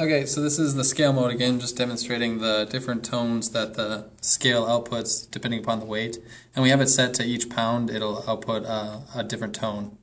Okay, so this is the scale mode again, just demonstrating the different tones that the scale outputs depending upon the weight. And we have it set to each pound, it'll output uh, a different tone.